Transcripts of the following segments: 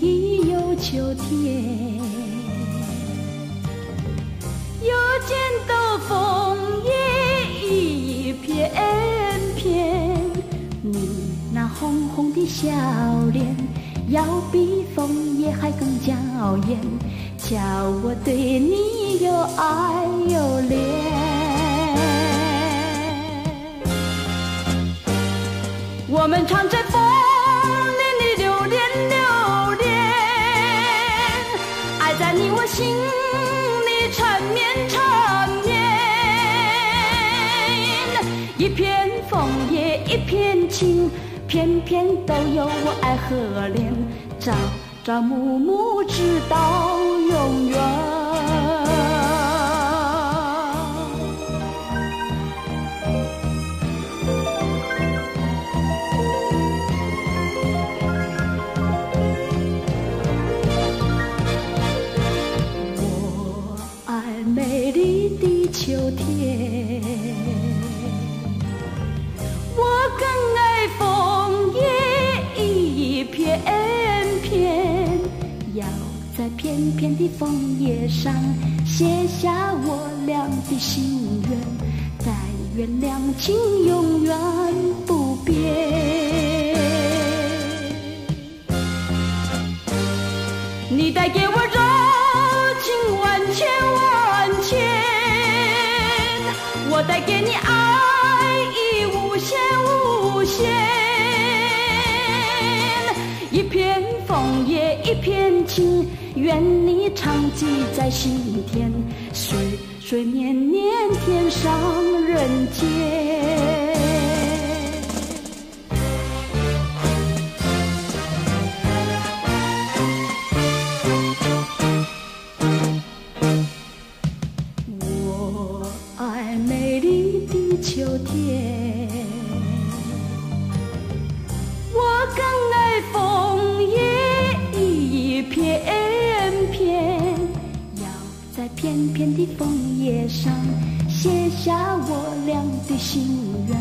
已有秋天又见到枫叶一片片你那红红的笑脸要比枫叶还更娇艳叫我对你又爱又怜。我们唱着你我心里缠绵缠绵。一片枫叶一片情，片片都有我爱和恋，朝朝暮暮直到我更爱枫叶一片片，要在片片的枫叶上写下我俩的心愿，但愿两情永远不变。我带给你爱意无限无限。一片枫叶一片情，愿你常记在心田，岁岁年年天上人间。秋天，我更爱枫叶一片片，要在片片的枫叶上写下我俩的心愿，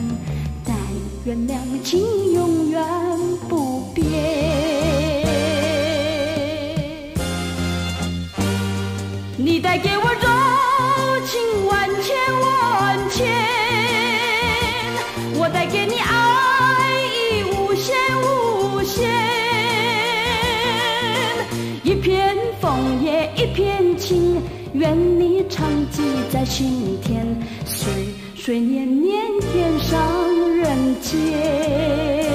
但愿两情永远不变。你带给我柔柔情万千万千，我带给你爱意无限无限。一片枫叶一片情，愿你常记在心田，岁岁年年天上人间。